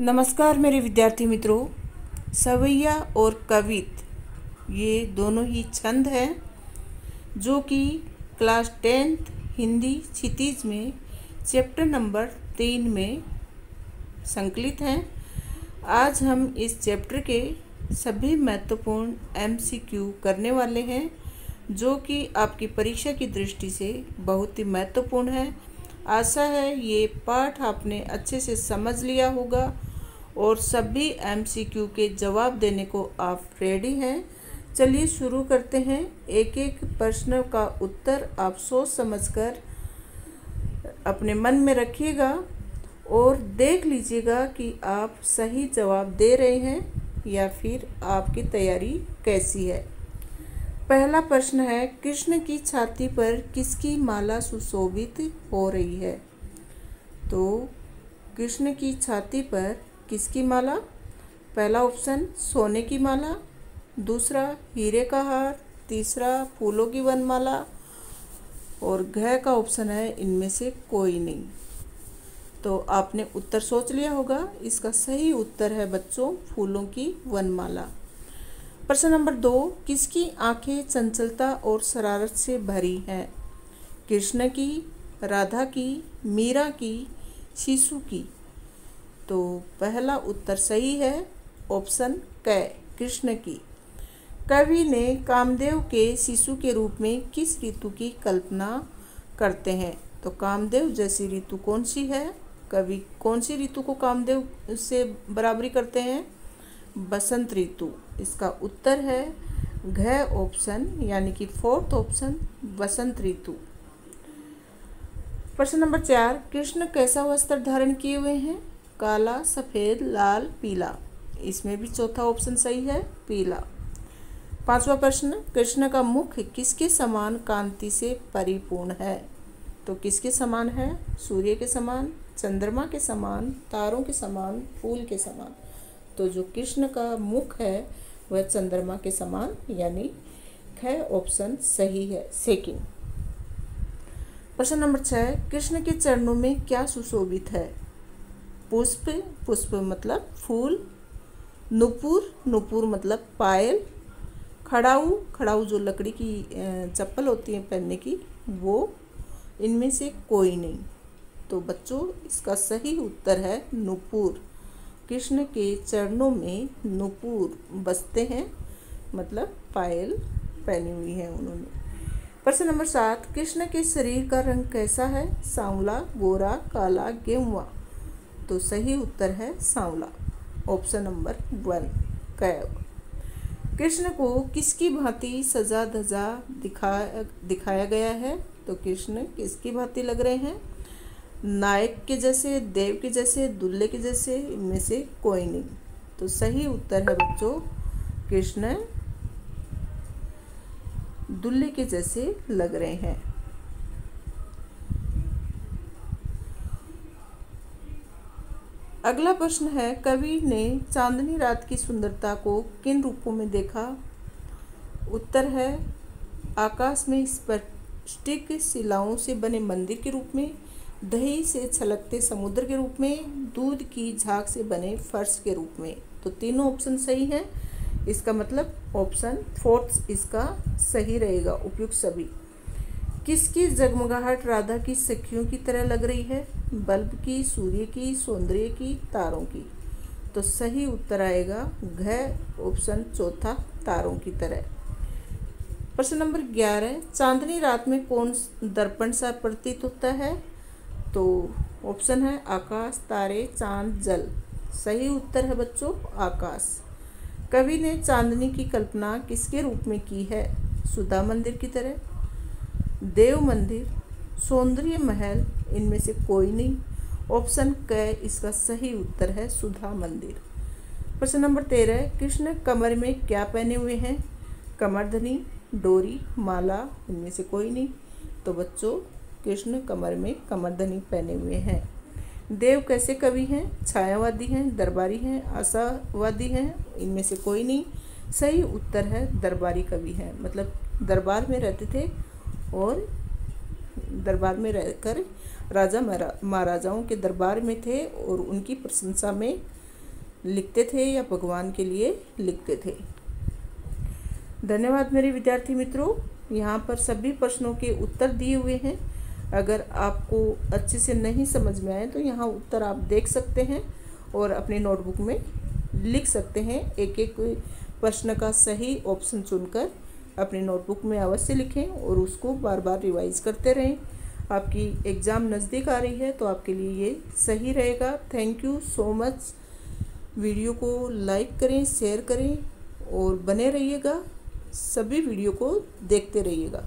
नमस्कार मेरे विद्यार्थी मित्रों, सवैया और कवित, ये दोनों ही छंद हैं जो कि क्लास टेंथ हिंदी क्षितिज में चैप्टर नंबर तीन में संकलित हैं। आज हम इस चैप्टर के सभी महत्वपूर्ण एमसीक्यू करने वाले हैं, जो कि आपकी परीक्षा की दृष्टि से बहुत ही महत्वपूर्ण है। आशा है ये पाठ आपने अच्छे से समझ लिया होगा। और सभी एमसीक्यू के जवाब देने को आप रेडी हैं। चलिए शुरू करते हैं। एक एक प्रश्न का उत्तर आप सोच समझकर अपने मन में रखिएगा और देख लीजिएगा कि आप सही जवाब दे रहे हैं या फिर आपकी तैयारी कैसी है। पहला प्रश्न है, कृष्ण की छाती पर किसकी माला सुशोभित हो रही है? तो कृष्ण की छाती पर किसकी माला? पहला ऑप्शन सोने की माला। दूसरा, हीरे का हार। तीसरा, फूलों की वनमाला। और घ का ऑप्शन है, इनमें से कोई नहीं। तो आपने उत्तर सोच लिया होगा। इसका सही उत्तर है बच्चों, फूलों की वनमाला। प्रश्न नंबर दो, किसकी आँखें चंचलता और शरारत से भरी हैं? कृष्ण की, राधा की, मीरा की, शिशु की। तो पहला उत्तर सही है ऑप्शन क, कृष्ण की। कवि ने कामदेव के शिशु के रूप में किस ऋतु की कल्पना करते हैं? तो कामदेव जैसी ऋतु कौन सी है? कवि कौन सी ऋतु को कामदेव से बराबरी करते हैं? बसंत ऋतु। इसका उत्तर है घ ऑप्शन यानी कि फोर्थ ऑप्शन बसंत ऋतु। प्रश्न नंबर चार, कृष्ण कैसा वस्त्र धारण किए हुए हैं? काला, सफ़ेद, लाल, पीला। इसमें भी चौथा ऑप्शन सही है, पीला। पांचवा प्रश्न, कृष्ण का मुख किसके समान कांति से परिपूर्ण है? तो किसके समान है? सूर्य के समान, चंद्रमा के समान, तारों के समान, फूल के समान। तो जो कृष्ण का मुख है, वह चंद्रमा के समान यानी है ऑप्शन सही है सेकंड प्रश्न नंबर छः कृष्ण के चरणों में क्या सुशोभित है? पुष्प पुष्प मतलब फूल, नुपुर नुपुर मतलब पायल, खड़ाऊ खड़ाऊ जो लकड़ी की चप्पल होती है पहनने की, वो इनमें से कोई नहीं। तो बच्चों, इसका सही उत्तर है नुपुर। कृष्ण के चरणों में नुपुर बसते हैं मतलब पायल पहनी हुई है उन्होंने। प्रश्न नंबर सात, कृष्ण के शरीर का रंग कैसा है? सांवला, गोरा, काला गेहुआ तो सही उत्तर है सांवला। ऑप्शन नंबर वन कैब कृष्ण को किसकी भांति सजा धजा दिखा, दिखाया गया है? तो कृष्ण किसकी भांति लग रहे हैं? नायक के जैसे, देव के जैसे दुल्ले के जैसे, इनमें से कोई नहीं। तो सही उत्तर है बच्चों, कृष्ण दुल्ले के जैसे लग रहे हैं। अगला प्रश्न है कवि ने चांदनी रात की सुंदरता को किन रूपों में देखा? उत्तर है, आकाश में स्पष्टिक शिलाओं से बने मंदिर के रूप में, दही से छलकते समुद्र के रूप में, दूध की झाग से बने फर्श के रूप में। तो तीनों ऑप्शन सही हैं। इसका मतलब ऑप्शन फोर्थ इसका सही रहेगा। उपयुक्त सभी। किसकी जगमगाहट राधा की सखियों की तरह लग रही है? बल्ब की, सूर्य की, सौंदर्य की, तारों की। तो सही उत्तर आएगा घ, ऑप्शन चौथा, तारों की तरह। प्रश्न नंबर ग्यारह, चांदनी रात में कौन दर्पण सा प्रतीत होता है? तो ऑप्शन है आकाश, तारे, चाँद, जल। सही उत्तर है बच्चों, आकाश। कवि ने चांदनी की कल्पना किसके रूप में की है? सुधा मंदिर की तरह। देव मंदिर, सौंदर्य महल, इनमें से कोई नहीं। ऑप्शन क इसका सही उत्तर है सुधा मंदिर। प्रश्न नंबर तेरह कृष्ण कमर में क्या पहने हुए हैं? कमरधनी, डोरी, माला, इनमें से कोई नहीं। तो बच्चों, कृष्ण कमर में कमरधनी पहने हुए हैं। देव कैसे कवि हैं? छायावादी हैं, दरबारी हैं, आशावादी हैं, इनमें से कोई नहीं। सही उत्तर है, दरबारी कवि हैं। मतलब दरबार में रहते थे और दरबार में रहकर राजा महाराजाओं के दरबार में थे और उनकी प्रशंसा में लिखते थे या भगवान के लिए लिखते थे। धन्यवाद मेरे विद्यार्थी मित्रों, यहाँ पर सभी प्रश्नों के उत्तर दिए हुए हैं। अगर आपको अच्छे से नहीं समझ में आए तो यहाँ उत्तर आप देख सकते हैं और अपने नोटबुक में लिख सकते हैं। एक एक प्रश्न का सही ऑप्शन चुनकर अपनी नोटबुक में अवश्य लिखें और उसको बार बार रिवाइज करते रहें। आपकी एग्ज़ाम नज़दीक आ रही है तो आपके लिए ये सही रहेगा। Thank you so much video को लाइक करें शेयर करें और बने रहिएगा। सभी वीडियो को देखते रहिएगा।